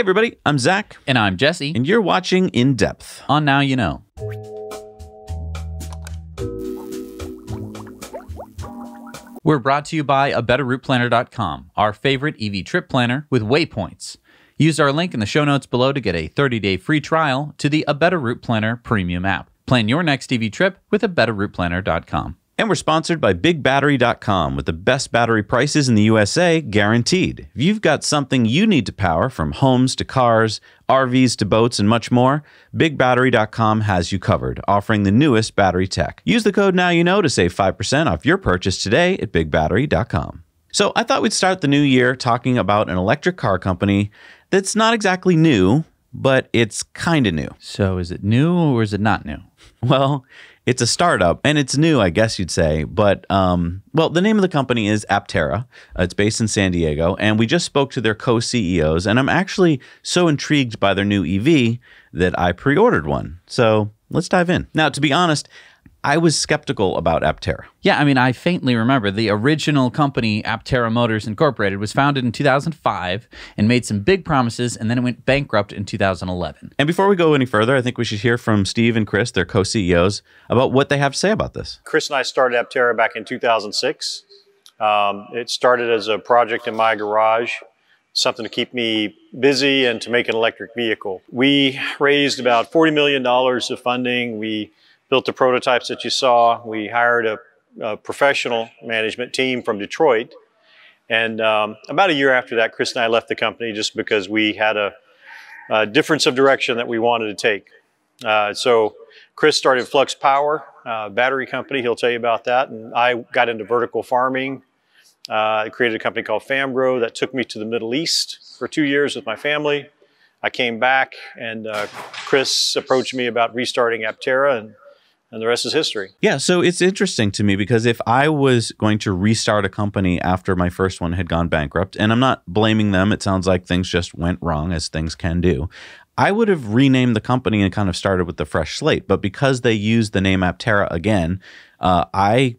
Hey, everybody, I'm Zac, And I'm Jesse. and you're watching In Depth. On Now You Know. We're brought to you by a betterrouteplanner.com, our favorite EV trip planner with waypoints. Use our link in the show notes below to get a 30-day free trial to the A Better Route Planner premium app. Plan your next EV trip with a betterrouteplanner.com. And we're sponsored by BigBattery.com with the best battery prices in the USA guaranteed. If you've got something you need to power from homes to cars, RVs to boats, and much more, BigBattery.com has you covered, offering the newest battery tech. Use the code Now You Know to save 5% off your purchase today at BigBattery.com. So I thought we'd start the new year talking about an electric car company that's not exactly new, but it's kind of new. So is it new or is it not new? Well, it's a startup and it's new, I guess you'd say. But, um, well, the name of the company is Aptera. It's based in San Diego. And we just spoke to their co CEOs. And I'm actually so intrigued by their new EV that I pre ordered one. So let's dive in. Now, to be honest, I was skeptical about Aptera. Yeah, I mean, I faintly remember the original company, Aptera Motors Incorporated, was founded in 2005 and made some big promises, and then it went bankrupt in 2011. And before we go any further, I think we should hear from Steve and Chris, their co CEOs, about what they have to say about this. Chris and I started Aptera back in 2006. Um, it started as a project in my garage, something to keep me busy and to make an electric vehicle. We raised about $40 million of funding. We built the prototypes that you saw. We hired a, a professional management team from Detroit. And um, about a year after that, Chris and I left the company just because we had a, a difference of direction that we wanted to take. Uh, so Chris started Flux Power, uh, battery company. He'll tell you about that. And I got into vertical farming. Uh, I created a company called Fambro that took me to the Middle East for two years with my family. I came back, and uh, Chris approached me about restarting Aptera, and and the rest is history. Yeah, so it's interesting to me because if I was going to restart a company after my first one had gone bankrupt, and I'm not blaming them, it sounds like things just went wrong as things can do. I would have renamed the company and kind of started with the fresh slate. But because they used the name Aptera again, uh, I,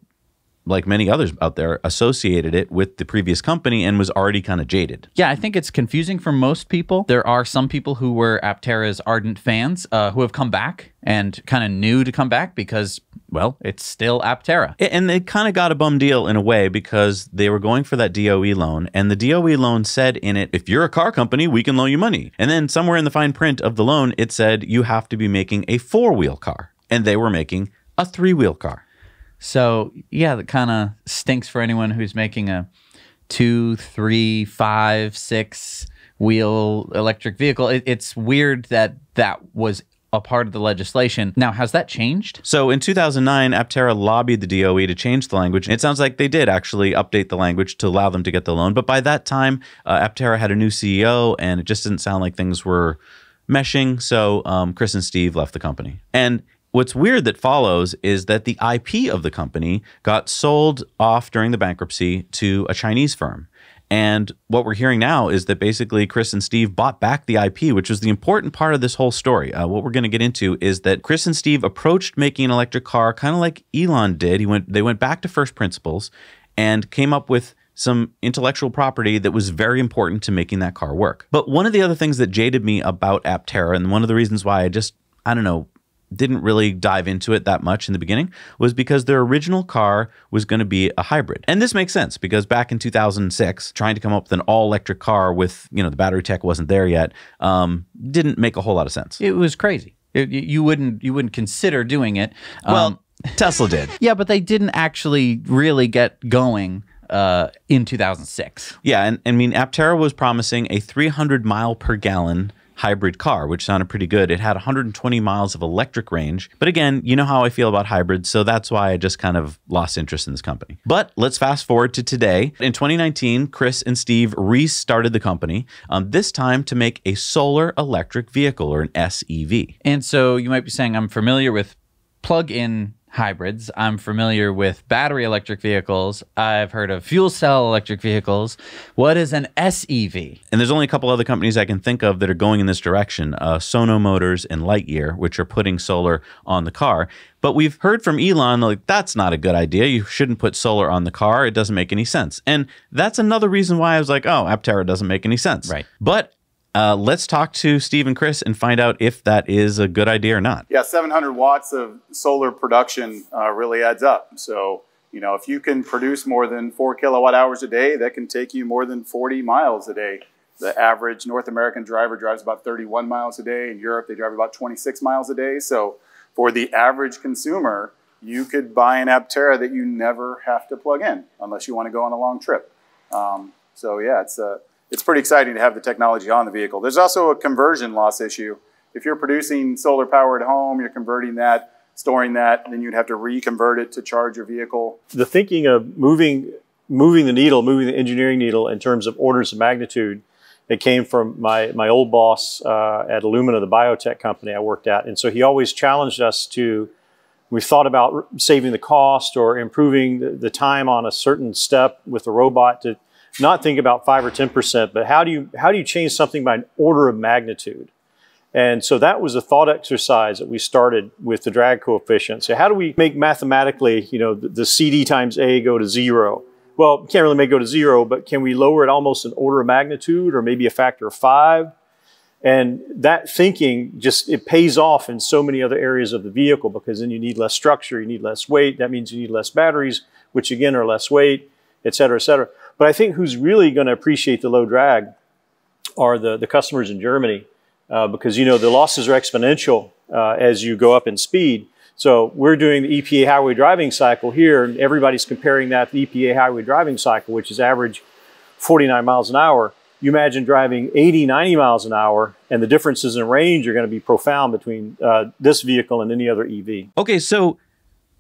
like many others out there, associated it with the previous company and was already kind of jaded. Yeah, I think it's confusing for most people. There are some people who were Aptera's ardent fans uh, who have come back and kind of new to come back because, well, it's still Aptera. And they kind of got a bum deal in a way because they were going for that DOE loan. And the DOE loan said in it, if you're a car company, we can loan you money. And then somewhere in the fine print of the loan, it said you have to be making a four wheel car. And they were making a three wheel car. So yeah, that kind of stinks for anyone who's making a two, three, five, six wheel electric vehicle. It, it's weird that that was a part of the legislation. Now, has that changed? So in 2009, Aptera lobbied the DOE to change the language. It sounds like they did actually update the language to allow them to get the loan. But by that time, uh, Aptera had a new CEO, and it just didn't sound like things were meshing. So um, Chris and Steve left the company. And what's weird that follows is that the IP of the company got sold off during the bankruptcy to a Chinese firm. And what we're hearing now is that basically Chris and Steve bought back the IP, which was the important part of this whole story. Uh, what we're going to get into is that Chris and Steve approached making an electric car kind of like Elon did. He went, they went back to first principles and came up with some intellectual property that was very important to making that car work. But one of the other things that jaded me about Aptera, and one of the reasons why I just, I don't know, didn't really dive into it that much in the beginning was because their original car was going to be a hybrid. And this makes sense because back in 2006, trying to come up with an all electric car with, you know, the battery tech wasn't there yet, um, didn't make a whole lot of sense. It was crazy. It, you wouldn't you wouldn't consider doing it. Well, Um, Tesla did. yeah, but they didn't actually really get going uh, in 2006. Yeah, and I mean, Aptera was promising a 300 mile per gallon hybrid car, which sounded pretty good. It had 120 miles of electric range. But again, you know how I feel about hybrids, so that's why I just kind of lost interest in this company. But let's fast forward to today. In 2019, Chris and Steve restarted the company, um, this time to make a solar electric vehicle or an SEV. And so you might be saying, I'm familiar with plug in hybrids. I'm familiar with battery electric vehicles. I've heard of fuel cell electric vehicles. What is an SEV? And there's only a couple other companies I can think of that are going in this direction uh, Sono Motors and Lightyear, which are putting solar on the car. But we've heard from Elon, like, that's not a good idea. You shouldn't put solar on the car. It doesn't make any sense. And that's another reason why I was like, oh, Aptera doesn't make any sense. Right. But Uh, let's talk to Steve and Chris and find out if that is a good idea or not. Yeah, 700 watts of solar production uh, really adds up. So, you know, if you can produce more than four kilowatt hours a day, that can take you more than 40 miles a day. The average North American driver drives about 31 miles a day. In Europe, they drive about 26 miles a day. So, for the average consumer, you could buy an Aptera that you never have to plug in unless you want to go on a long trip. Um, so, yeah, it's a it's pretty exciting to have the technology on the vehicle. There's also a conversion loss issue. If you're producing solar power at home, you're converting that, storing that, then you'd have to reconvert it to charge your vehicle. The thinking of moving moving the needle, moving the engineering needle in terms of orders of magnitude, it came from my my old boss uh, at Illumina, the biotech company I worked at, and so he always challenged us to. We thought about saving the cost or improving the, the time on a certain step with the robot to not think about five or ten percent, but how do you how do you change something by an order of magnitude? And so that was a thought exercise that we started with the drag coefficient. So how do we make mathematically, you know, the, the CD times A go to zero? Well, can't really make it go to zero, but can we lower it almost an order of magnitude or maybe a factor of five? And that thinking just, it pays off in so many other areas of the vehicle because then you need less structure, you need less weight. That means you need less batteries, which again are less weight, et cetera, et cetera. But I think who's really going to appreciate the low drag are the, the customers in Germany uh, because, you know, the losses are exponential uh, as you go up in speed. So we're doing the EPA highway driving cycle here, and everybody's comparing that to the EPA highway driving cycle, which is average 49 miles an hour. You imagine driving 80, 90 miles an hour, and the differences in range are going to be profound between uh, this vehicle and any other EV. Okay, so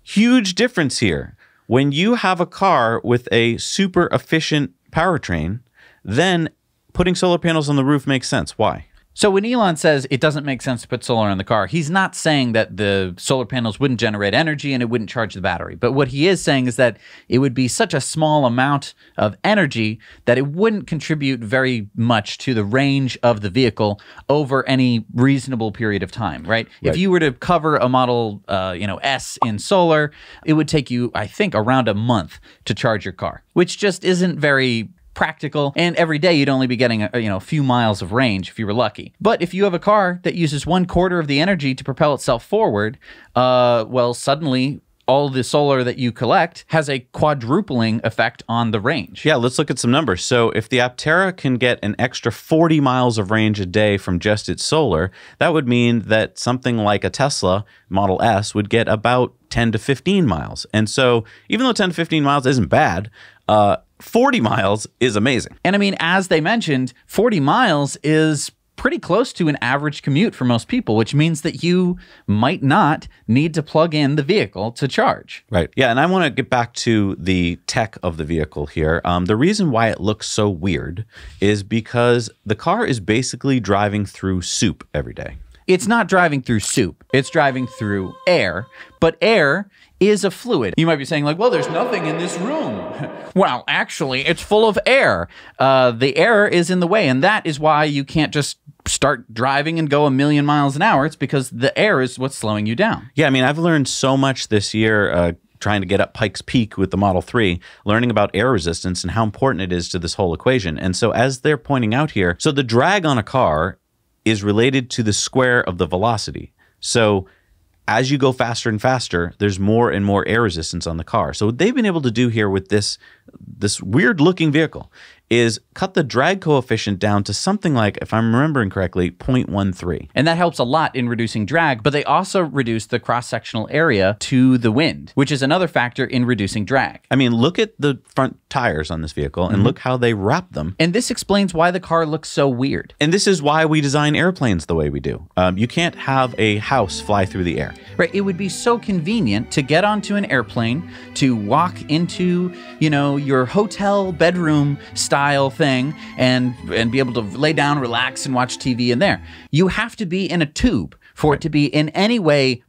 huge difference here. When you have a car with a super efficient powertrain, then putting solar panels on the roof makes sense. Why? So when Elon says it doesn't make sense to put solar on the car, he's not saying that the solar panels wouldn't generate energy and it wouldn't charge the battery. But what he is saying is that it would be such a small amount of energy that it wouldn't contribute very much to the range of the vehicle over any reasonable period of time, right? If you were to cover a Model, uh, you know, S in solar, it would take you, I think, around a month to charge your car, which just isn't very practical and every day you'd only be getting a, you know a few miles of range if you were lucky but if you have a car that uses one quarter of the energy to propel itself forward uh, well suddenly all the solar that you collect has a quadrupling effect on the range Yeah, let's look at some numbers. So, if the Aptera can get an extra 40 miles of range a day from just its solar, that would mean that something like a Tesla Model S would get about 10 to 15 miles. And so, even though 10 to 15 miles isn't bad, uh, 40 miles is amazing. And I mean, as they mentioned, 40 miles is pretty close to an average commute for most people, which means that you might not need to plug in the vehicle to charge. Right. Yeah. And I want to get back to the tech of the vehicle here. Um, the reason why it looks so weird is because the car is basically driving through soup every day. It's not driving through soup, it's driving through air, but air is a fluid. You might be saying, like, well, there's nothing in this room. well, actually, it's full of air. Uh, the air is in the way, and that is why you can't just start driving and go a million miles an hour. It's because the air is what's slowing you down. Yeah. I mean, I've learned so much this year. Uh, Trying to get up Pikes Peak with the Model 3, learning about air resistance and how important it is to this whole equation. And so, as they're pointing out here, so the drag on a car is related to the square of the velocity. So as you go faster and faster, there's more and more air resistance on the car. So what they've been able to do here with this this weird looking vehicle is cut the drag coefficient down to something like, if I'm remembering correctly, 0.13. And that helps a lot in reducing drag, but they also reduce the cross sectional area to the wind, which is another factor in reducing drag. I mean, look at the front tires on this vehicle and look how they wrap them. And this explains why the car looks so weird. And this is why we design airplanes the way we do. Um, you can't have a house fly through the air. Right? It would be so convenient to get onto an airplane, to walk into, you know, your hotel bedroom style thing and and be able to lay down, relax and watch TV in there. You have to be in a tube for it to be in any way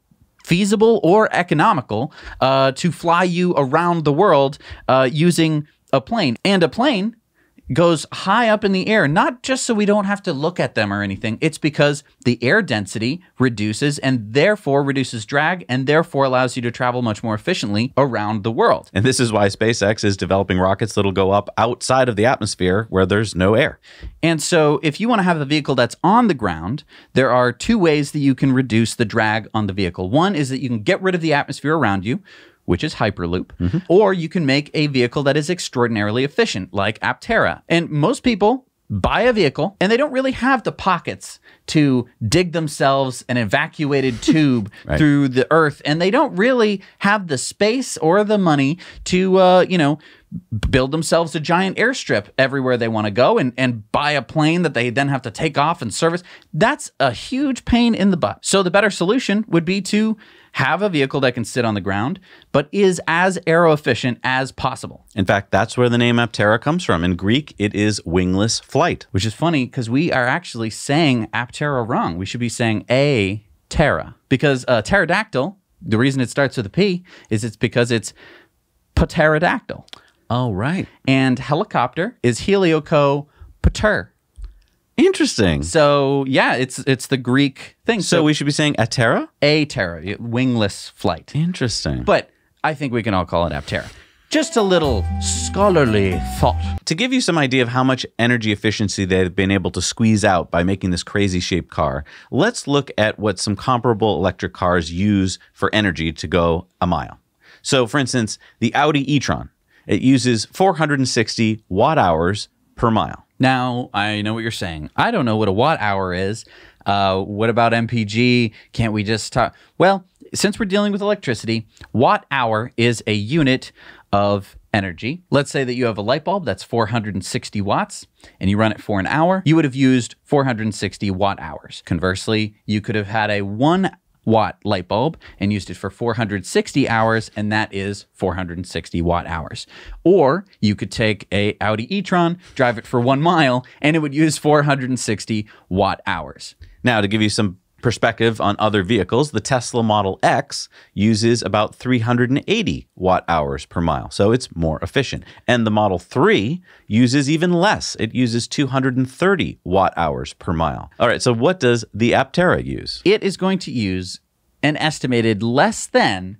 feasible or economical uh, to fly you around the world uh, using a plane. And a plane goes high up in the air, not just so we don't have to look at them or anything. It's because the air density reduces and therefore reduces drag and therefore allows you to travel much more efficiently around the world. And this is why SpaceX is developing rockets that'll go up outside of the atmosphere where there's no air. And so, if you want to have a vehicle that's on the ground, there are two ways that you can reduce the drag on the vehicle. One is that you can get rid of the atmosphere around you, which is Hyperloop, or you can make a vehicle that is extraordinarily efficient, like Aptera. And most people buy a vehicle and they don't really have the pockets to dig themselves an evacuated tube through the earth and they don't really have the space or the money to uh, you know build themselves a giant airstrip everywhere they want to go and, and buy a plane that they then have to take off and service. That's a huge pain in the butt. So the better solution would be to have a vehicle that can sit on the ground, but is as aero efficient as possible. In fact, that's where the name Aptera comes from. In Greek, it is wingless flight. Which is funny because we are actually saying Aptera wrong. We should be saying a Terra because uh, pterodactyl. The reason it starts with a P is it's because it's pterodactyl. Oh, right. and helicopter is helioco pater. Interesting. So yeah, it's it's the Greek thing. So, So, we should be saying Atera? Atera, wingless flight. Interesting. But I think we can all call it Aptera. Just a little scholarly thought. to give you some idea of how much energy efficiency they've been able to squeeze out by making this crazy shaped car, let's look at what some comparable electric cars use for energy to go a mile. So, for instance, the Audi e-tron, it uses 460 watt hours per mile. Now I know what you're saying. I don't know what a watt hour is. Uh, what about MPG? Can't we just talk? Well, since we're dealing with electricity, watt hour is a unit of energy. Let's say that you have a light bulb that's 460 watts and you run it for an hour. You would have used 460 watt hours. Conversely, you could have had a one watt light bulb and used it for 460 hours and that is 460 watt hours. Or you could take a audi e-tron drive it for one mile and it would use 460 watt hours. Now, to give you some perspective on other vehicles, the Tesla Model X uses about 380 watt hours per mile, so it's more efficient. And the Model 3 uses even less. It uses 230 watt hours per mile. All right, so what does the Aptera use? it is going to use an estimated less than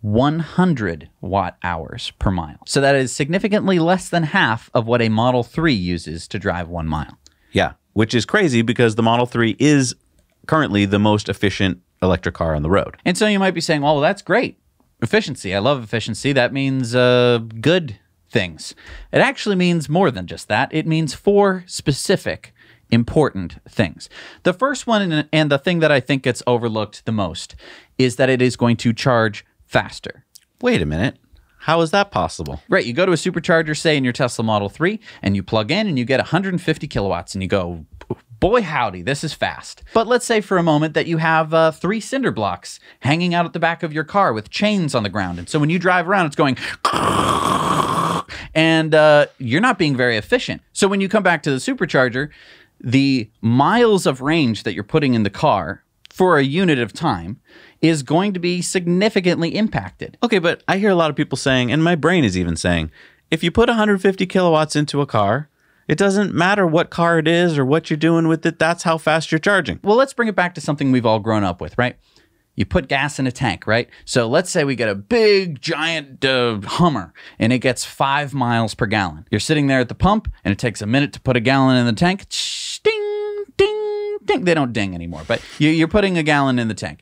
100 watt hours per mile so that is significantly less than half of what a model 3 uses to drive one mile Yeah, which is crazy because the Model 3 is currently the most efficient electric car on the road. And so you might be saying, well, that's great. Efficiency. I love efficiency. That means uh, good things. It actually means more than just that. It means four specific important things. The first one, and- and the thing that I think gets overlooked the most, is that it is going to charge faster. Wait a minute. How is that possible? Right, you go to a supercharger, say in your Tesla Model 3, and you plug in and you get 150 kilowatts, and you go, boy, howdy, this is fast. But let's say for a moment that you have uh, three cinder blocks hanging out at the back of your car with chains on the ground. And so when you drive around, it's going, and uh, you're not being very efficient. So when you come back to the supercharger, the miles of range that you're putting in the car for a unit of time is going to be significantly impacted. Okay, but I hear a lot of people saying, and my brain is even saying, if you put 150 kilowatts into a car, it doesn't matter what car it is or what you're doing with it. That's how fast you're charging. Well, let's bring it back to something we've all grown up with, right? You put gas in a tank, right? So let's say we get a big, giant uh, Hummer and it gets five miles per gallon. You're sitting there at the pump and it takes a minute to put a gallon in the tank. Ding, ding, ding. They don't ding anymore, but you- you're putting a gallon in the tank.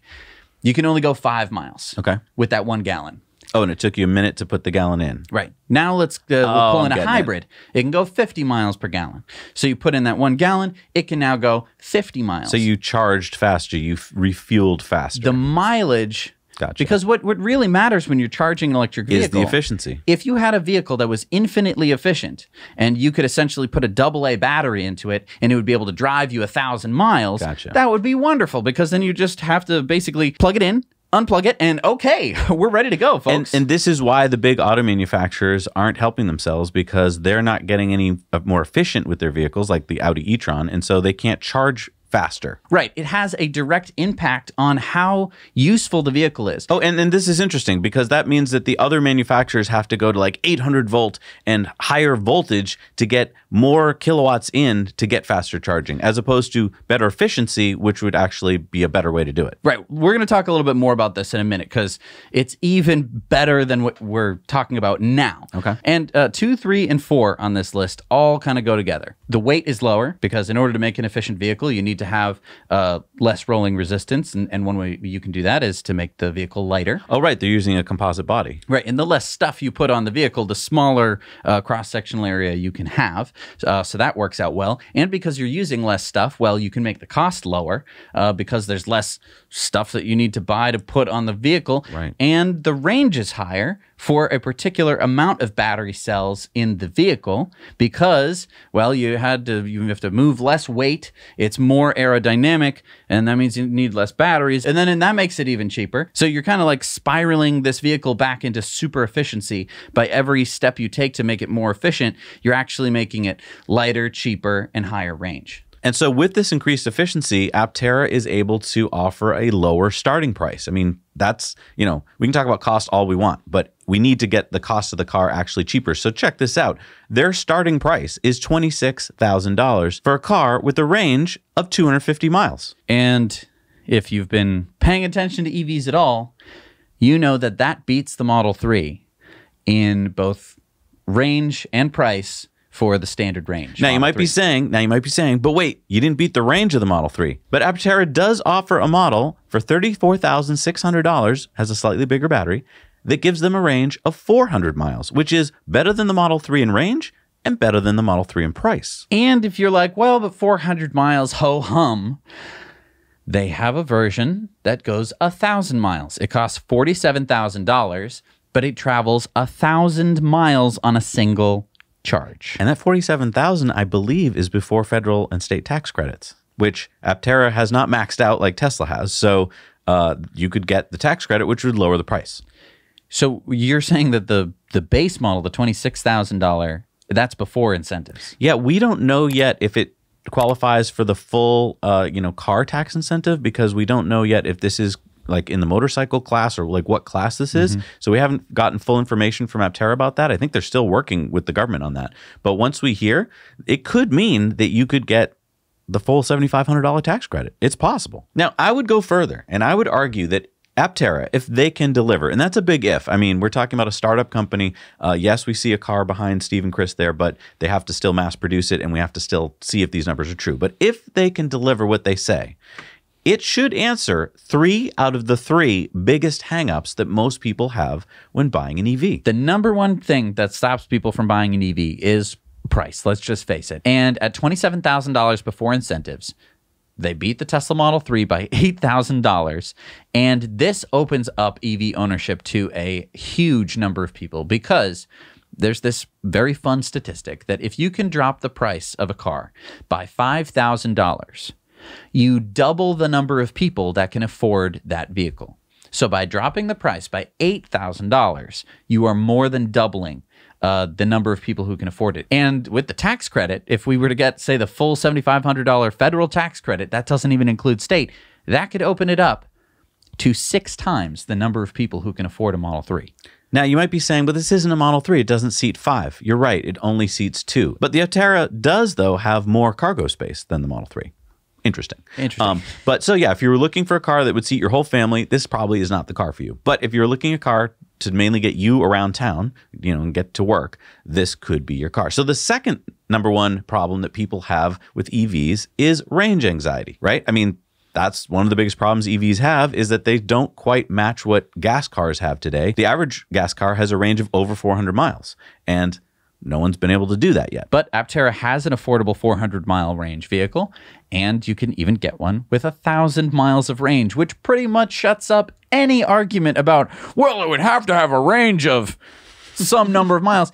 You can only go five miles Okay. with that one gallon. Oh, and it took you a minute to put the gallon in. Right. Now let's uh, Oh, pull in a getting it. hybrid. It. can go 50 miles per gallon. So you put in that one gallon, it can now go 50 miles. So you charged faster, you refueled faster. the mileage Gotcha. because what, what really matters when you're charging an electric vehicle is the efficiency. if you had a vehicle that was infinitely efficient and you could essentially put a double A battery into it and it would be able to drive you a thousand miles, Gotcha. that would be wonderful because then you just have to basically plug it in, unplug it, and okay, we're ready to go, And, folks. and this is why the big auto manufacturers aren't helping themselves because they're not getting any uh, more efficient with their vehicles, like the Audi e-tron, and so they can't charge faster. right. It has a direct impact on how useful the vehicle is. Oh, and, and this is interesting because that means that the other manufacturers have to go to like 800 volt and higher voltage to get more kilowatts in to get faster charging, as opposed to better efficiency, which would actually be a better way to do it. Right. We're going to talk a little bit more about this in a minute because it's even better than what we're talking about now. Okay. And uh, two, three, and four on this list all kind of go together. The weight is lower because in order to make an efficient vehicle, you need to have uh, less rolling resistance. And, and one way you can do that is to make the vehicle lighter. Oh, right. They're using a composite body. Right. And the less stuff you put on the vehicle, the smaller uh, cross sectional area you can have. Uh, so that works out well. And because you're using less stuff, well, you can make the cost lower uh, because there's less stuff that you need to buy to put on the vehicle. Right. And the range is higher for a particular amount of battery cells in the vehicle because, well, you had to you have to move less weight. It's more aerodynamic, and that means you need less batteries. And then and that makes it even cheaper. So you're kind of like spiraling this vehicle back into super efficiency by every step you take to make it more efficient. You're actually making it lighter, cheaper, and higher range. And so, with this increased efficiency, Aptera is able to offer a lower starting price. I mean, that's, you know, we can talk about cost all we want, but we need to get the cost of the car actually cheaper. So, check this out their starting price is $26,000 for a car with a range of 250 miles. And if you've been paying attention to EVs at all, you know that that beats the Model 3 in both range and price for the standard range. Now you might 3. be saying, now you might be saying, but wait, you didn't beat the range of the Model 3. But Aptera does offer a model for $34,600, has a slightly bigger battery, that gives them a range of 400 miles, which is better than the Model 3 in range and better than the Model 3 in price. And if you're like, well, but 400 miles, ho hum, they have a version that goes a thousand miles. It costs $47,000, but it travels a thousand miles on a single charge. And that 47,000 I believe is before federal and state tax credits, which Aptera has not maxed out like Tesla has. So uh, you could get the tax credit, which would lower the price. So you're saying that the the base model, the twenty six thousand dollar, that's before incentives. Yeah, we don't know yet if it qualifies for the full, uh, you know, car tax incentive because we don't know yet if this is like in the motorcycle class or like what class this is. So we haven't gotten full information from Aptera about that. I think they're still working with the government on that. But once we hear, it could mean that you could get the full $7,500 tax credit. It's possible. Now, I would go further and I would argue that Aptera, if they can deliver, and that's a big if. I mean, we're talking about a startup company. Uh, yes, we see a car behind Steve and Chris there, but they have to still mass produce it, and we have to still see if these numbers are true. But if they can deliver what they say, it should answer three out of the three biggest hangups that most people have when buying an EV. The number one thing that stops people from buying an EV is price. Let's just face it. And at twenty seven thousand dollars before incentives, they beat the Tesla Model 3 by $8,000. And this opens up EV ownership to a huge number of people because there's this very fun statistic that if you can drop the price of a car by $5,000, you double the number of people that can afford that vehicle. So by dropping the price by $8,000, you are more than doubling uh, the number of people who can afford it. And with the tax credit, if we were to get, say, the full $7,500 federal tax credit, that doesn't even include state, that could open it up to six times the number of people who can afford a Model 3. Now, you might be saying, but this isn't a Model 3. It doesn't seat five. You're right. It only seats two. But the Aptera does, though, have more cargo space than the Model 3. Interesting. Interesting. Um, but so, yeah, if you were looking for a car that would seat your whole family, this probably is not the car for you. But if you're looking a car to mainly get you around town, you know, and get to work, this could be your car. So the second number one problem that people have with EVs is range anxiety, right? I mean, that's one of the biggest problems EVs have is that they don't quite match what gas cars have today. The average gas car has a range of over 400 miles, and no one's been able to do that yet. But Aptera has an affordable 400 mile range vehicle, and you can even get one with a thousand miles of range, which pretty much shuts up any argument about, well, it would have to have a range of some number of miles.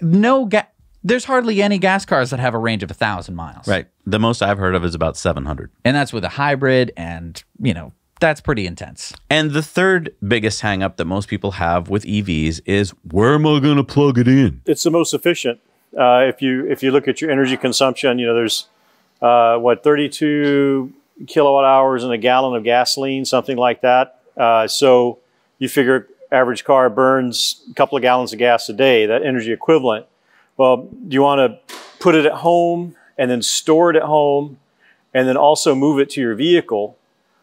No, ga- there's hardly any gas cars that have a range of a thousand miles. Right. The most I've heard of is about 700. And that's with a hybrid, and, you know, that's pretty intense. And the third biggest hangup that most people have with EVs is where am I going to plug it in? it's the most efficient. Uh, if you if you look at your energy consumption, you know there's uh, what 32 kilowatt hours in a gallon of gasoline, something like that. Uh, so you figure average car burns a couple of gallons of gas a day, that energy equivalent. Well, do you want to put it at home and then store it at home and then also move it to your vehicle?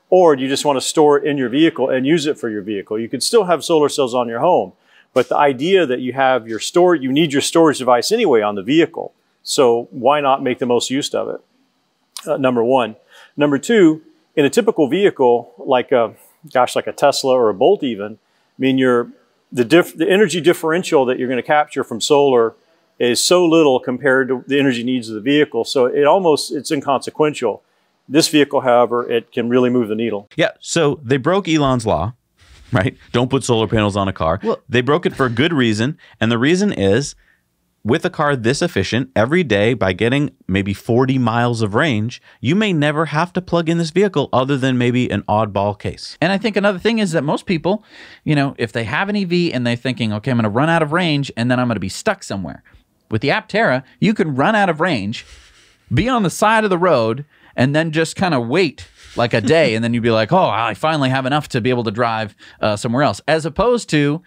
Or do you just want to store it in your vehicle and use it for your vehicle? You could still have solar cells on your home, but the idea that you have your store, you need your storage device anyway on the vehicle. So why not make the most use of it? Uh, number one. Number two, in a typical vehicle, like a, gosh, like a Tesla or a Bolt even, I mean, your, the, the energy differential that you're going to capture from solar is so little compared to the energy needs of the vehicle. So it almost, it's inconsequential. This vehicle, however, it can really move the needle. Yeah. So they broke Elon's law, right? Don't put solar panels on a car. Well- they broke it for a good reason. And the reason is with a car this efficient every day by getting maybe 40 miles of range, you may never have to plug in this vehicle other than maybe an oddball case. And I think another thing is that most people, you know, if they have an EV and they're thinking, okay, I'm going to run out of range and then I'm going to be stuck somewhere. With the Aptera, you can run out of range, be on the side of the road, and then just kind of wait like a day. and then you'd be like, oh, I finally have enough to be able to drive uh, somewhere else. As opposed to,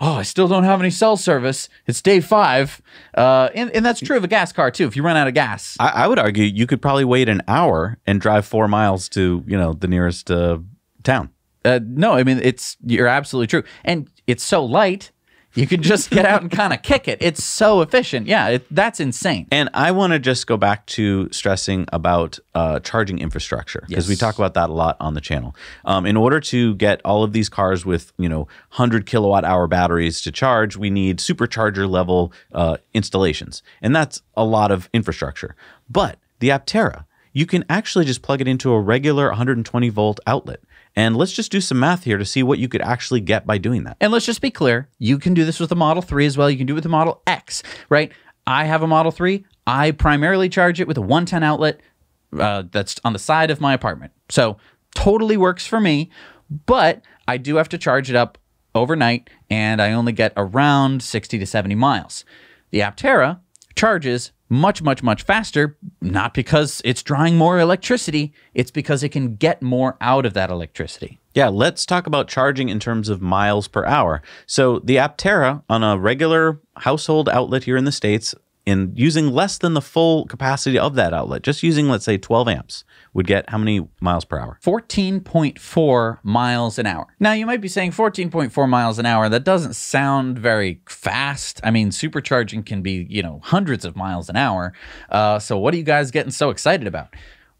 oh, I still don't have any cell service. It's day five. Uh, and, and that's true of a gas car, too. If you run out of gas, I, I would argue you could probably wait an hour and drive four miles to, you know, the nearest uh, town. Uh, no, I mean it's you're absolutely true, and it's so light. You can just get out and kind of kick it. It's so efficient. Yeah, it, that's insane. And I want to just go back to stressing about uh, charging infrastructure because we talk about that a lot on the channel. Um, in order to get all of these cars with you know 100 kilowatt hour batteries to charge, we need supercharger level uh, installations, and that's a lot of infrastructure. But the Aptera, you can actually just plug it into a regular 120 volt outlet. And let's just do some math here to see what you could actually get by doing that. And let's just be clear: you can do this with the Model Three as well. You can do it with the Model X, right? I have a Model Three. I primarily charge it with a 110 outlet uh, that's on the side of my apartment. So totally works for me. But I do have to charge it up overnight, and I only get around 60 to 70 miles. The Aptera charges much, much, much faster, not because it's drawing more electricity, it's because it can get more out of that electricity. Yeah, let's talk about charging in terms of miles per hour. So the Aptera on a regular household outlet here in the States, in using less than the full capacity of that outlet, just using let's say 12 amps, would get how many miles per hour? 14.4 miles an hour. Now, you might be saying 14.4 miles an hour. That doesn't sound very fast. I mean, supercharging can be, you know, hundreds of miles an hour. Uh, so, what are you guys getting so excited about?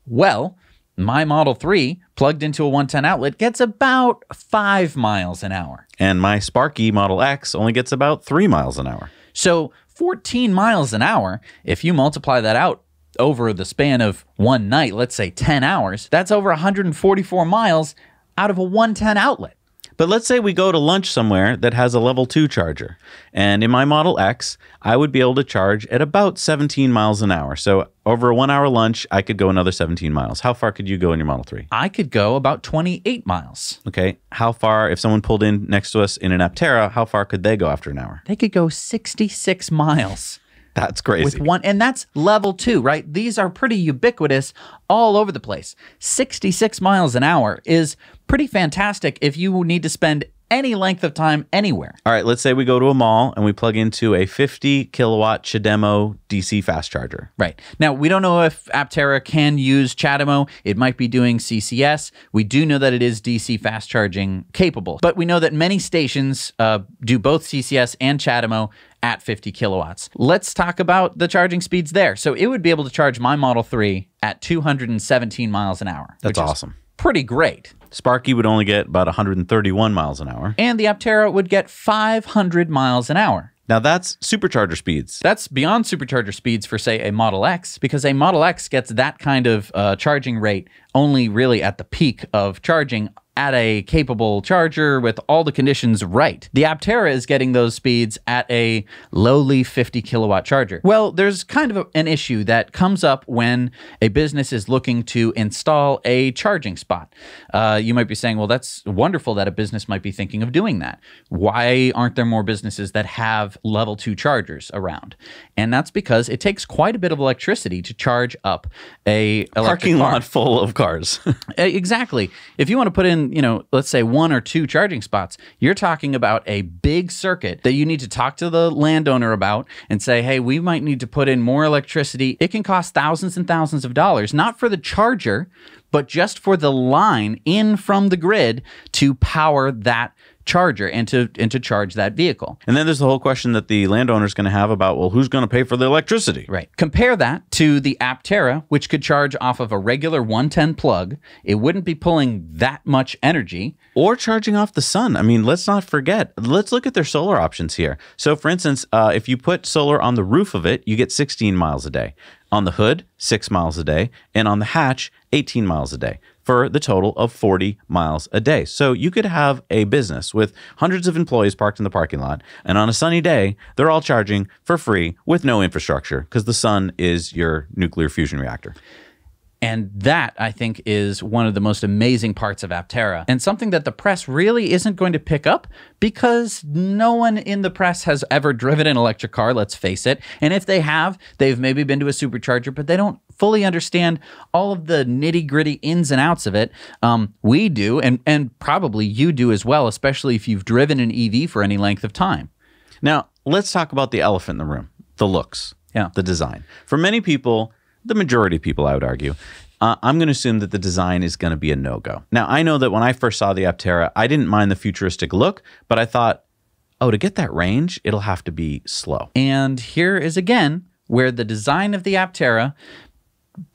Well, my Model 3 plugged into a 110 outlet gets about five miles an hour. And my Sparky Model X only gets about three miles an hour. So 14 miles an hour, if you multiply that out over the span of one night, let's say 10 hours, that's over 144 miles out of a 110 outlet. But let's say we go to lunch somewhere that has a level 2 charger. And in my Model X, I would be able to charge at about 17 miles an hour. So over a 1 hour lunch, I could go another 17 miles. How far could you go in your Model 3? I could go about 28 miles. Okay. How far if someone pulled in next to us in an Aptera, how far could they go after an hour? They could go 66 miles That's crazy. with one, and that's level two, right? These are pretty ubiquitous all over the place. 66 miles an hour is pretty fantastic if you need to spend any length of time anywhere. All right, let's say we go to a mall and we plug into a 50 kilowatt CHAdeMO DC fast charger. Right. Now, we don't know if Aptera can use CHAdeMO. It might be doing CCS. We do know that it is DC fast charging capable, but we know that many stations uh, do both CCS and CHAdeMO at 50 kilowatts. Let's talk about the charging speeds there. So it would be able to charge my Model 3 at 217 miles an hour. That's awesome. Pretty great. Sparky would only get about 131 miles an hour. And the Aptera would get 500 miles an hour. Now that's supercharger speeds. That's beyond supercharger speeds for, say, a Model X, because a Model X gets that kind of uh, charging rate only really at the peak of charging at a capable charger with all the conditions right. The Aptera is getting those speeds at a lowly 50 kilowatt charger. Well, there's kind of a- an issue that comes up when a business is looking to install a charging spot. Uh, you might be saying, well, that's wonderful that a business might be thinking of doing that. Why aren't there more businesses that have level two chargers around? And that's because it takes quite a bit of electricity to charge up a Parking car. lot full of cars. Exactly. If you want to put in you know, let's say one or two charging spots. You're talking about a big circuit that you need to talk to the landowner about and say, hey, we might need to put in more electricity. It can cost thousands and thousands of dollars, not for the charger, but just for the line in from the grid to power that charger and to and to charge that vehicle. And then there's the whole question that the landowner is going to have about, well, who's going to pay for the electricity? Right. Compare that to the Aptera, which could charge off of a regular 110 plug. It wouldn't be pulling that much energy. Or charging off the sun. I mean, let's not forget. Let's look at their solar options here. So, for instance, uh, if you put solar on the roof of it, you get 16 miles a day. On the hood, six miles a day. And on the hatch, 18 miles a day for the total of 40 miles a day. So you could have a business with hundreds of employees parked in the parking lot, and on a sunny day, they're all charging for free with no infrastructure because the sun is your nuclear fusion reactor. And that, I think, is one of the most amazing parts of Aptera and something that the press really isn't going to pick up because no one in the press has ever driven an electric car, let's face it. And if they have, they've maybe been to a supercharger, but they don't fully understand all of the nitty gritty ins and outs of it. Um, we do, and, and probably you do as well, especially if you've driven an EV for any length of time. Now, let's talk about the elephant in the room the looks, Yeah. the design. For many people, the majority of people, I would argue, uh, I'm going to assume that the design is going to be a no go. Now, I know that when I first saw the Aptera, I didn't mind the futuristic look, but I thought, oh, to get that range, it'll have to be slow. And here is again where the design of the Aptera,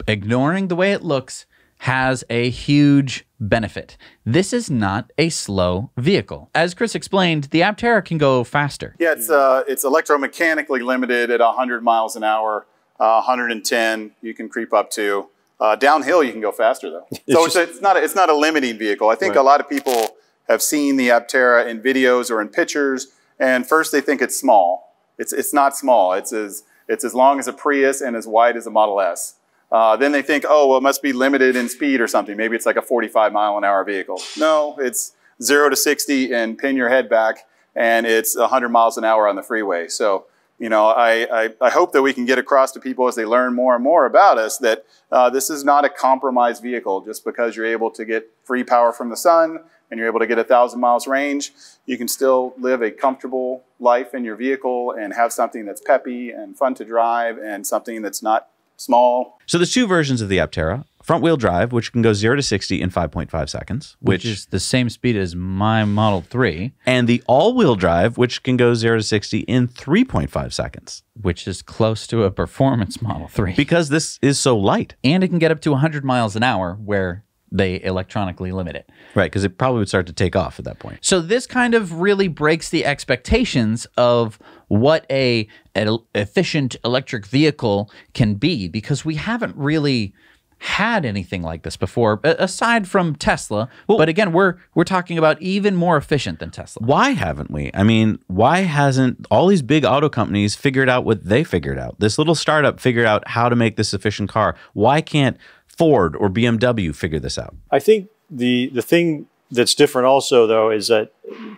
ignoring the way it looks, has a huge benefit. This is not a slow vehicle. As Chris explained, the Aptera can go faster. Yeah, it's uh, it's electromechanically limited at 100 miles an hour, uh, 110 you can creep up to. Uh, downhill you can go faster though. So it's, it's not a, it's not a limiting vehicle. I think a lot of people have seen the Aptera in videos or in pictures, and first they think it's small. It's it's not small. It's as it's as long as a Prius and as wide as a Model S. Uh, then they think, oh, well, it must be limited in speed or something. Maybe it's like a 45 mile an hour vehicle. No, it's zero to 60 and pin your head back, and it's 100 miles an hour on the freeway. So, you know, I, I, I hope that we can get across to people as they learn more and more about us that uh, this is not a compromised vehicle just because you're able to get free power from the sun and you're able to get a thousand miles range. You can still live a comfortable life in your vehicle and have something that's peppy and fun to drive and something that's not small. So there's two versions of the Aptera front wheel drive, which can go 0 to 60 in 5.5 seconds, Which is the same speed as my Model 3, and the all wheel drive, which can go 0 to 60 in 3.5 seconds which is close to a performance Model 3. because this is so light. and it can get up to 100 miles an hour where they electronically limit it. Right, because it probably would start to take off at that point. So this kind of really breaks the expectations of what a an efficient electric vehicle can be because we haven't really had anything like this before aside from Tesla. but again, we're we're talking about even more efficient than Tesla. Why haven't we? I mean, why hasn't all these big auto companies figured out what they figured out? This little startup figured out how to make this efficient car. Why can't Ford or BMW figure this out? I think the the thing that's different also though is that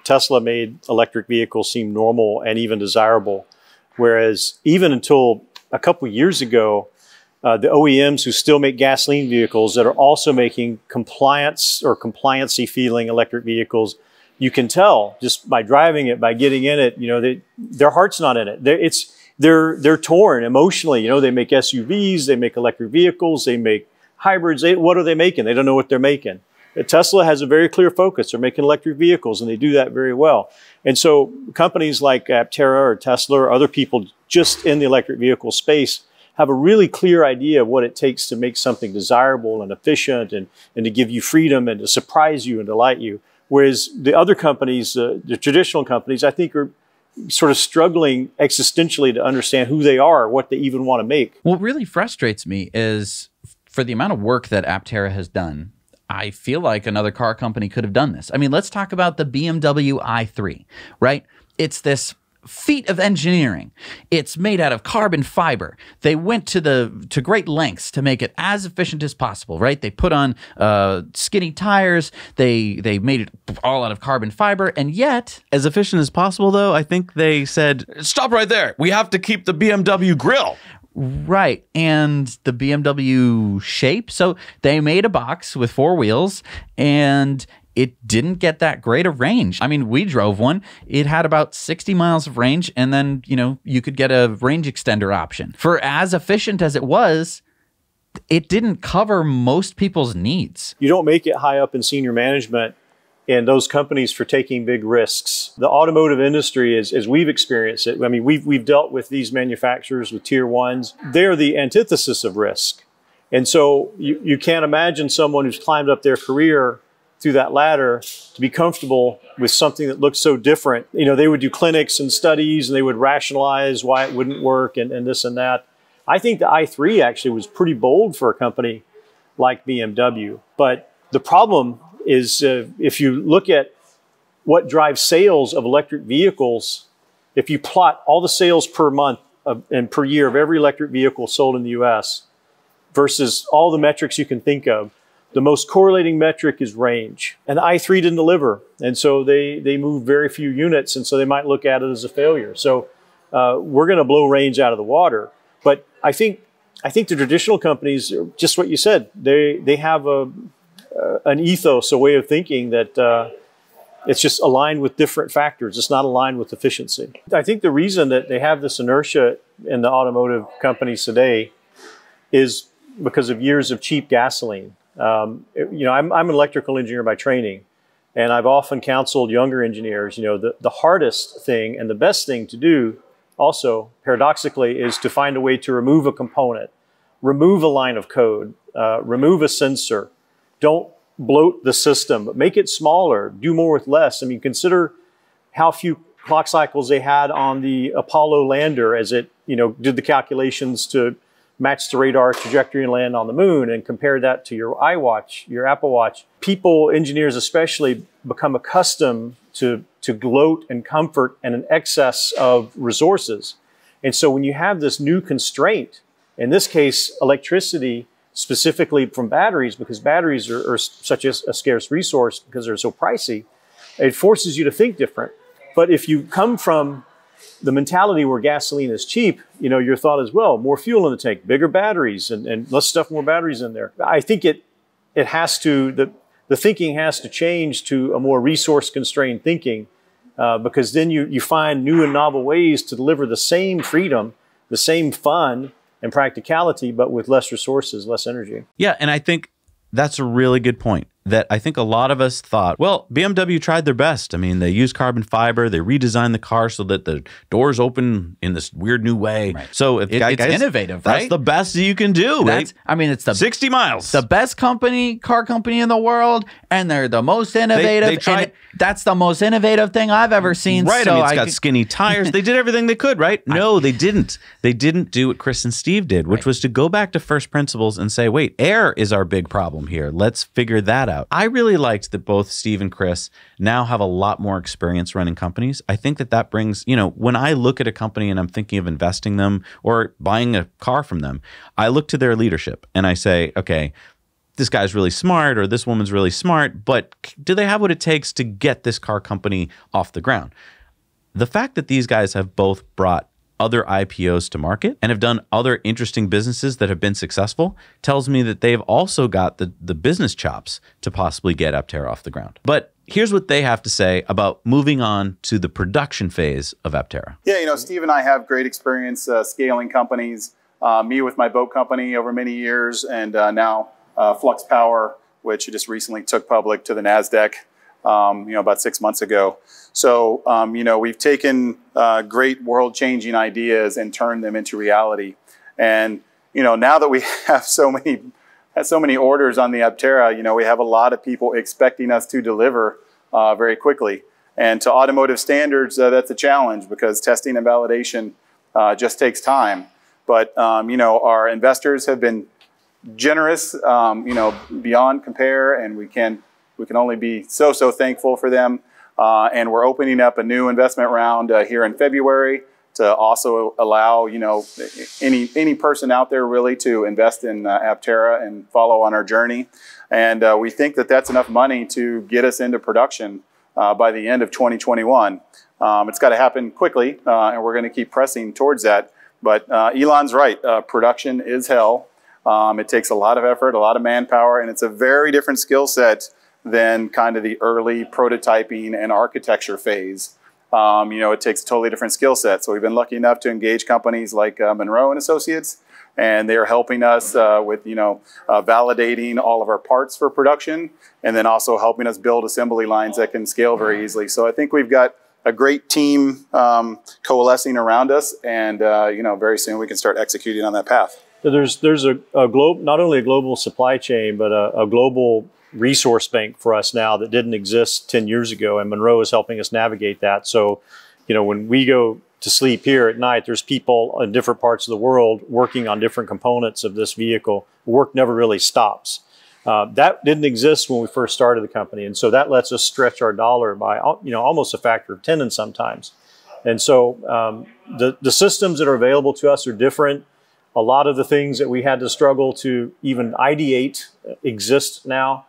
Tesla made electric vehicles seem normal and even desirable, whereas even until a couple years ago, uh, the OEMs who still make gasoline vehicles that are also making compliance or compliancy feeling electric vehicles, you can tell just by driving it, by getting in it, you know, they, their heart's not in it. They're, it's they're they're torn emotionally. You know, they make SUVs, they make electric vehicles, they make hybrids. They, what are they making? They don't know what they're making. Uh, Tesla has a very clear focus. They're making electric vehicles, and they do that very well. And so, companies like Aptera or Tesla or other people just in the electric vehicle space have a really clear idea of what it takes to make something desirable and efficient, and, and to give you freedom and to surprise you and delight you. Whereas the other companies, uh, the traditional companies, I think are sort of struggling existentially to understand who they are, what they even want to make. What really frustrates me is for the amount of work that Aptera has done, I feel like another car company could have done this. I mean, let's talk about the BMW i3, right? It's this feat of engineering. It's made out of carbon fiber. They went to the to great lengths to make it as efficient as possible, right? They put on uh, skinny tires. They they made it all out of carbon fiber, and yet As efficient as possible, though, I think they said, stop right there. We have to keep the BMW grill. Right. And the BMW shape. So they made a box with four wheels and it didn't get that great a range. I mean, we drove one. It had about 60 miles of range, and then, you know, you could get a range extender option. For as efficient as it was, it didn't cover most people's needs. You don't make it high up in senior management in those companies for taking big risks. The automotive industry, is, as we've experienced it, I mean, we've, we've dealt with these manufacturers with tier ones. They're the antithesis of risk. And so you, you can't imagine someone who's climbed up their career through that ladder to be comfortable with something that looks so different. You know, they would do clinics and studies and they would rationalize why it wouldn't work and, and this and that. I think the i3 actually was pretty bold for a company like BMW. But the problem is uh, if you look at what drives sales of electric vehicles, if you plot all the sales per month of, and per year of every electric vehicle sold in the US versus all the metrics you can think of, the most correlating metric is range. And i3 didn't deliver. And so they, they moved very few units. And so they might look at it as a failure. So uh, we're going to blow range out of the water. But I think, I think the traditional companies, just what you said, they, they have a, uh, an ethos, a way of thinking that uh, it's just aligned with different factors. It's not aligned with efficiency. I think the reason that they have this inertia in the automotive companies today is because of years of cheap gasoline. Um, you know, I'm, I'm an electrical engineer by training, and I've often counseled younger engineers, you know, the, the hardest thing and the best thing to do also, paradoxically, is to find a way to remove a component, remove a line of code, uh, remove a sensor. Don't bloat the system, but make it smaller, do more with less. I mean, consider how few clock cycles they had on the Apollo lander as it, you know, did the calculations to match the radar trajectory and land on the moon and compare that to your iWatch, your Apple Watch, people, engineers especially, become accustomed to, to gloat and comfort and an excess of resources. And so when you have this new constraint, in this case, electricity, specifically from batteries, because batteries are, are such a, a scarce resource because they're so pricey, it forces you to think different. But if you come from the mentality where gasoline is cheap, you know, your thought is, well, more fuel in the tank, bigger batteries, and, and let's stuff more batteries in there. I think it it has to the the thinking has to change to a more resource constrained thinking, uh, because then you you find new and novel ways to deliver the same freedom, the same fun and practicality, but with less resources, less energy. Yeah, and I think that's a really good point that I think a lot of us thought, well, BMW tried their best. I mean, they used carbon fiber, they redesigned the car so that the doors open in this weird new way. Right. So if It- guys, it's innovative, right? That's right? the best you can do. That's, right? I mean, it's the 60 miles. the best company, car company in the world, and they're the most innovative. they tried- and that's the most innovative thing I've ever mm, seen. Right. So I mean, it's got could- skinny tires. They did everything they could, right? No, they didn't. They didn't do what Chris and Steve did, which was to go back to first principles and say, wait, air is our big problem here. Let's figure that out. I really liked that both Steve and Chris now have a lot more experience running companies. I think that that brings, you know, when I look at a company and I'm thinking of investing them or buying a car from them, I look to their leadership and I say, okay, this guy's really smart or this woman's really smart, but do they have what it takes to get this car company off the ground? The fact that these guys have both brought other IPOs to market and have done other interesting businesses that have been successful tells me that they've also got the, the business chops to possibly get Aptera off the ground. But here's what they have to say about moving on to the production phase of Aptera. Yeah, you know, Steve and I have great experience uh, scaling companies. Uh, me with my boat company over many years, and uh, now uh, Flux Power, which just recently took public to the Nasdaq. Um, you know, about six months ago. So, um, you know, we've taken uh, great world-changing ideas and turned them into reality. And you know, now that we have so many have so many orders on the Aptera, you know, we have a lot of people expecting us to deliver uh, very quickly. And to automotive standards, uh, that's a challenge because testing and validation uh, just takes time. But um, you know, our investors have been generous, um, you know, beyond compare, and we can we can only be so so thankful for them. Uh, and we're opening up a new investment round uh, here in February to also allow you know any any person out there really to invest in uh, Aptera and follow on our journey. And uh, we think that that's enough money to get us into production uh, by the end of 2021. Um, it's got to happen quickly, uh, and we're going to keep pressing towards that. But Elon's right. Production is hell. Um, it takes a lot of effort, a lot of manpower, and it's a very different skill set than kind of the early prototyping and architecture phase. Um, you know, it takes a totally different skill set. So we've been lucky enough to engage companies like uh, Munro and Associates, and they are helping us uh, with you know uh, validating all of our parts for production, and then also helping us build assembly lines that can scale very easily. So I think we've got a great team um, coalescing around us, and uh, you know, very soon we can start executing on that path. There's there's a, a globe not only a global supply chain, but a, a global resource bank for us now that didn't exist 10 years ago, and Munro is helping us navigate that. So, you know, when we go to sleep here at night, there's people in different parts of the world working on different components of this vehicle. Work never really stops. Uh, that didn't exist when we first started the company, and so that lets us stretch our dollar by you know almost a factor of ten and sometimes. And so um, the the systems that are available to us are different. A lot of the things that we had to struggle to even ideate exist now.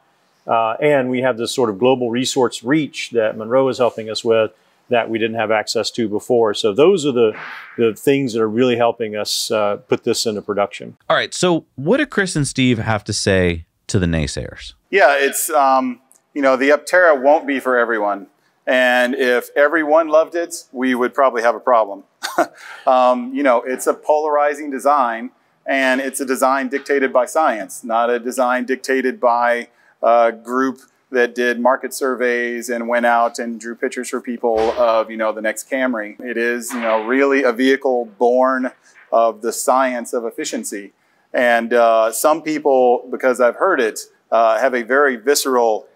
Uh, and we have this sort of global resource reach that Munro is helping us with that we didn't have access to before. So those are the, the things that are really helping us uh, put this into production. All right. So what do Chris and Steve have to say to the naysayers? Yeah, it's, um, you know, the Aptera won't be for everyone. And if everyone loved it, we would probably have a problem. um, you know, it's a polarizing design and it's a design dictated by science, not a design dictated by uh, group that did market surveys and went out and drew pictures for people of you know the next Camry. It is you know really a vehicle born of the science of efficiency, and uh, some people, because I've heard it, uh, have a very visceral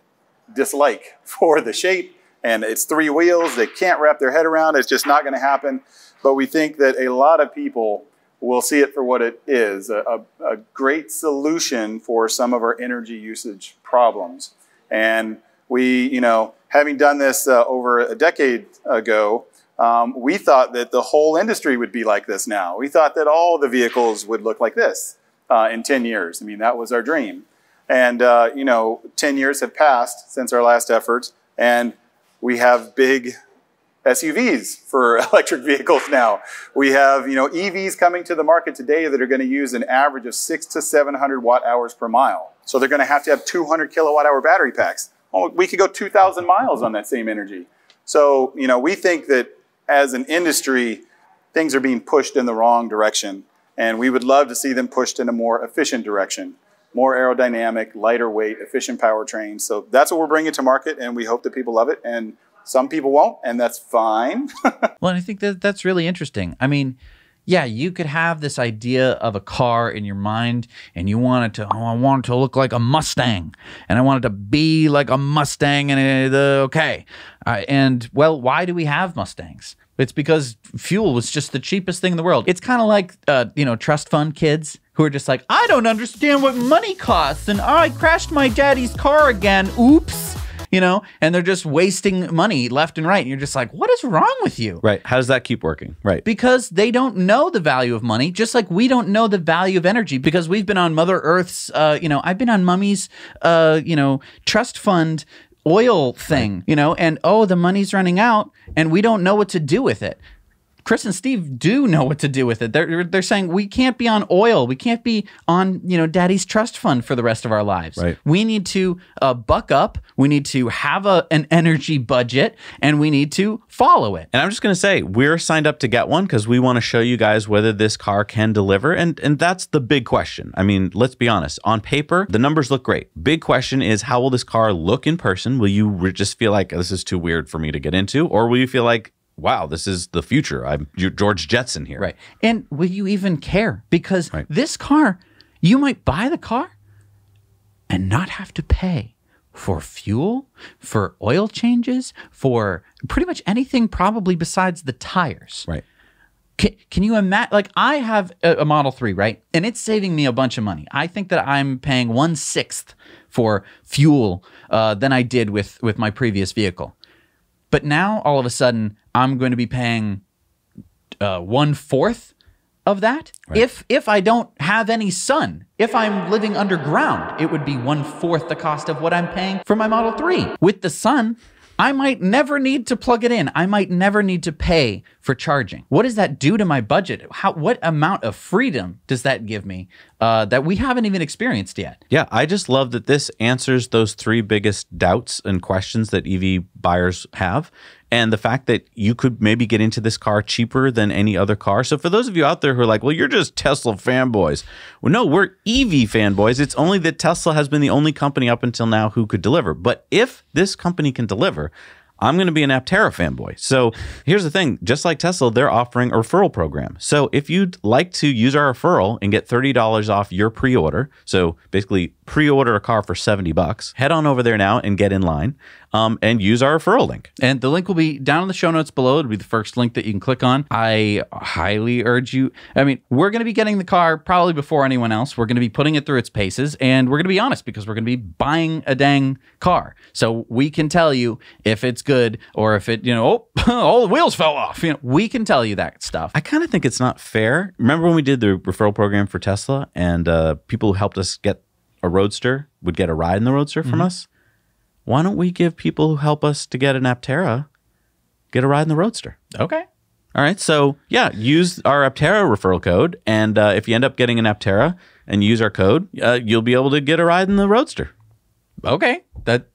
dislike for the shape and it's three wheels. They can't wrap their head around. It's just not going to happen. But we think that a lot of people we'll see it for what it is a, a, a, great solution for some of our energy usage problems. And we, you know, having done this uh, over a decade ago, um, we thought that the whole industry would be like this now. We thought that all the vehicles would look like this uh, in 10 years. I mean, that was our dream. And, uh, you know, 10 years have passed since our last effort, and we have big SUVs for electric vehicles now. We have you know EVs coming to the market today that are going to use an average of six to 700 watt hours per mile. So they're going to have to have 200 kilowatt hour battery packs. Well, we could go 2,000 miles on that same energy. So you know we think that as an industry, things are being pushed in the wrong direction, and we would love to see them pushed in a more efficient direction more aerodynamic, lighter weight, efficient powertrain. So that's what we're bringing to market, and we hope that people love it. And some people won't, and that's fine. well, I think that that's really interesting. I mean, yeah, you could have this idea of a car in your mind and you want it to, oh, I want it to look like a Mustang and I want it to be like a Mustang and uh, okay. Uh, and well, why do we have Mustangs? It's because fuel was just the cheapest thing in the world. It's kind of like, uh, you know, trust fund kids who are just like, I don't understand what money costs and I crashed my daddy's car again. Oops you know, and they're just wasting money left and right. And you're just like, what is wrong with you? Right. How does that keep working? Right. Because they don't know the value of money, just like we don't know the value of energy because we've been on Mother Earth's, uh, you know, I've been on Mummy's, uh, you know, trust fund oil thing, you know, and oh, the money's running out and we don't know what to do with it. Chris and Steve do know what to do with it. They're they're saying we can't be on oil. We can't be on you know Daddy's trust fund for the rest of our lives. Right. We need to uh, buck up. We need to have a an energy budget, and we need to follow it. And I'm just going to say we're signed up to get one because we want to show you guys whether this car can deliver, and and that's the big question. I mean, let's be honest. On paper, the numbers look great. Big question is how will this car look in person? Will you just feel like this is too weird for me to get into, or will you feel like wow, this is the future. I'm George Jetson here. Right. And will you even care? Because right. this car, you might buy the car and not have to pay for fuel, for oil changes, for pretty much anything probably besides the tires. Right. Can, can you imagine? Like, I have a, a, Model 3, right? And it's saving me a bunch of money. I think that I'm paying one sixth for fuel uh, than I did with, with my previous vehicle. But now all of a sudden, I'm going to be paying uh, one fourth of that. Right. If if I don't have any sun, if I'm living underground, it would be one fourth the cost of what I'm paying for my Model 3. With the sun, I might never need to plug it in. I might never need to pay for charging. What does that do to my budget? How what amount of freedom does that give me uh, that we haven't even experienced yet? Yeah, I just love that this answers those three biggest doubts and questions that EV buyers have. And the fact that you could maybe get into this car cheaper than any other car. So, for those of you out there who are like, well, you're just Tesla fanboys. Well, no, we're EV fanboys. It's only that Tesla has been the only company up until now who could deliver. But if this company can deliver, I'm going to be an Aptera fanboy. So here's the thing just like Tesla, they're offering a referral program. So if you'd like to use our referral and get $30 off your pre order, so basically pre order a car for 70 bucks, head on over there now and get in line um, and use our referral link. And the link will be down in the show notes below. It'll be the first link that you can click on. I highly urge you. I mean, we're going to be getting the car probably before anyone else. We're going to be putting it through its paces, and we're going to be honest because we're going to be buying a dang car. So we can tell you if it's good or if it, you know, oh, all the wheels fell off. You know, we can tell you that stuff. I kind of think it's not fair. Remember when we did the referral program for Tesla and uh, people who helped us get a Roadster would get a ride in the Roadster from us? Why don't we give people who help us to get an Aptera get a ride in the Roadster? Okay. All right. So, yeah, use our Aptera referral code. And uh, if you end up getting an Aptera and use our code, uh, you'll be able to get a ride in the Roadster. Okay. That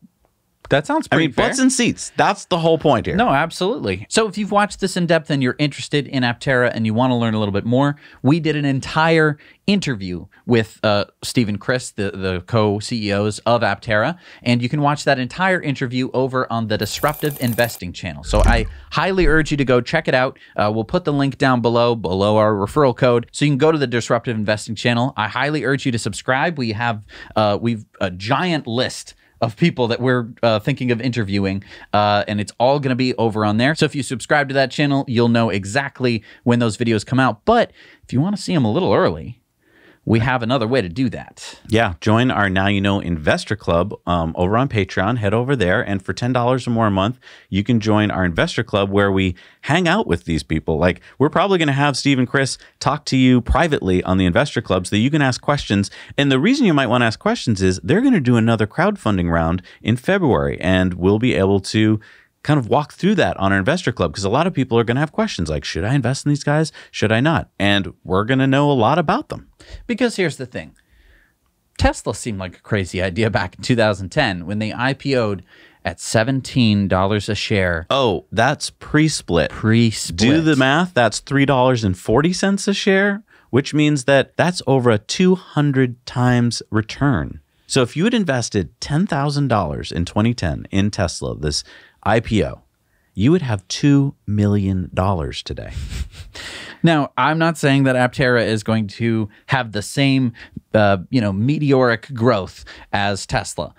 that sounds I pretty mean, fair. butts and seats. That's the whole point here. No, absolutely. So if you've watched this in depth and you're interested in Aptera and you want to learn a little bit more, we did an entire interview with uh, Stephen Chris, the, the co-CEOs of Aptera, and you can watch that entire interview over on the Disruptive Investing channel. So I highly urge you to go check it out. Uh, we'll put the link down below, below our referral code, so you can go to the Disruptive Investing channel. I highly urge you to subscribe. We have uh, we've a giant list of people that we're uh, thinking of interviewing, uh, and it's all going to be over on there. So if you subscribe to that channel, you'll know exactly when those videos come out. But if you want to see them a little early, we have another way to do that. Yeah, join our Now You Know Investor Club um, over on Patreon. Head over there, and for ten dollars or more a month, you can join our Investor Club where we hang out with these people. Like we're probably going to have Steve and Chris talk to you privately on the Investor Club so that you can ask questions. And the reason you might want to ask questions is they're going to do another crowdfunding round in February, and we'll be able to kind of walk through that on our investor club because a lot of people are going to have questions like should i invest in these guys should i not and we're going to know a lot about them Because here's the thing Tesla seemed like a crazy idea back in 2010 when they IPO'd at $17 a share oh that's pre-split pre split. Do the math. That's three dollars and forty cents a share, which means that that's over a two hundred times return. So if you had invested ten thousand dollars in 2010 in Tesla, this IPO, you would have two million dollars today. Now, I'm not saying that Aptera is going to have the same, uh, you know, meteoric growth as Tesla,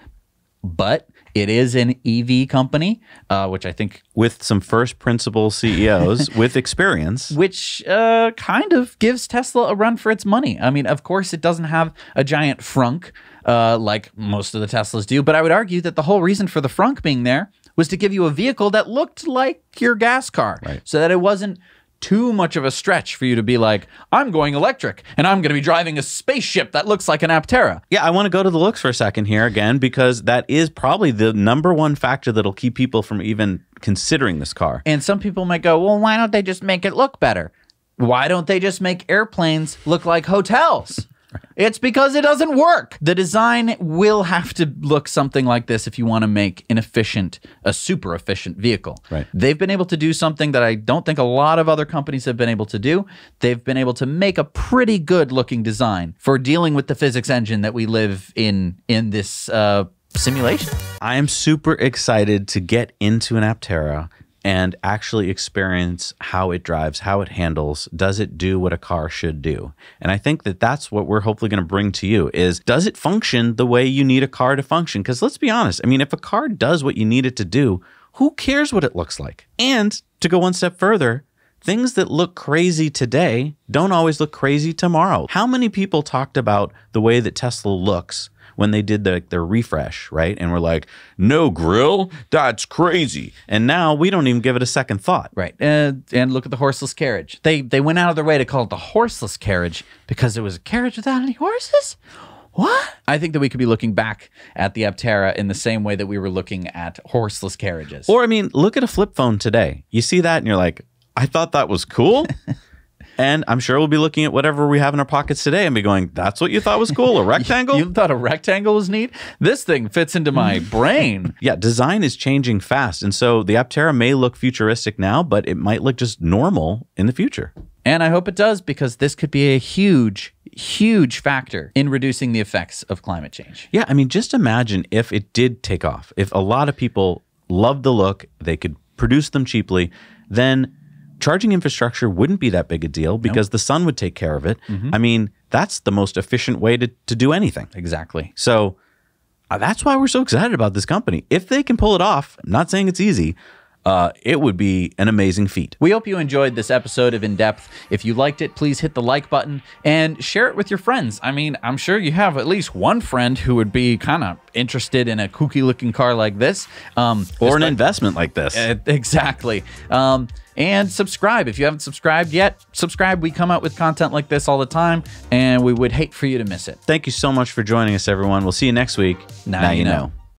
but it is an EV company, uh, which I think, With some first principle CEOs with experience. which uh, kind of gives Tesla a run for its money. I mean, of course, it doesn't have a giant frunk uh, like most of the Teslas do, but I would argue that the whole reason for the frunk being there was to give you a vehicle that looked like your gas car, Right. so that it wasn't too much of a stretch for you to be like, I'm going electric and I'm going to be driving a spaceship that looks like an Aptera. Yeah, I want to go to the looks for a second here again because that is probably the number one factor that'll keep people from even considering this car. And some people might go, well, why don't they just make it look better? Why don't they just make airplanes look like hotels? It's because it doesn't work. The design will have to look something like this if you want to make an efficient, a super efficient vehicle. Right. They've been able to do something that I don't think a lot of other companies have been able to do. They've been able to make a pretty good looking design for dealing with the physics engine that we live in in this uh, simulation. I am super excited to get into an Aptera and actually experience how it drives, how it handles, does it do what a car should do? And I think that that's what we're hopefully going to bring to you is does it function the way you need a car to function? Cuz let's be honest, I mean if a car does what you need it to do, who cares what it looks like? And to go one step further, things that look crazy today don't always look crazy tomorrow. How many people talked about the way that Tesla looks when they did the, their refresh, right? And we're like, no grill, that's crazy. And now we don't even give it a second thought. Right. Uh, and look at the horseless carriage. They they went out of their way to call it the horseless carriage because it was a carriage without any horses. What? I think that we could be looking back at the Aptera in the same way that we were looking at horseless carriages. Or I mean, look at a flip phone today. You see that and you're like, I thought that was cool. and I'm sure we'll be looking at whatever we have in our pockets today and be going, that's what you thought was cool? A rectangle? you thought a rectangle was neat? This thing fits into my brain. yeah, design is changing fast. And so the Aptera may look futuristic now, but it might look just normal in the future. And I hope it does because this could be a huge, huge factor in reducing the effects of climate change. Yeah, I mean, just imagine if it did take off. If a lot of people loved the look, they could produce them cheaply, then charging infrastructure wouldn't be that big a deal because nope. the sun would take care of it. Mm-hmm. I mean, that's the most efficient way to, to do anything. Exactly. So uh, that's why we're so excited about this company. If they can pull it off, I'm not saying it's easy, uh, it would be an amazing feat. We hope you enjoyed this episode of In Depth. If you liked it, please hit the like button and share it with your friends. I mean, I'm sure you have at least one friend who would be kind of interested in a kooky looking car like this, um, or an investment like this. Uh, exactly. Um, and subscribe if you haven't subscribed yet. Subscribe. We come out with content like this all the time, and we would hate for you to miss it. Thank you so much for joining us, everyone. We'll see you next week. Now, now you know. know.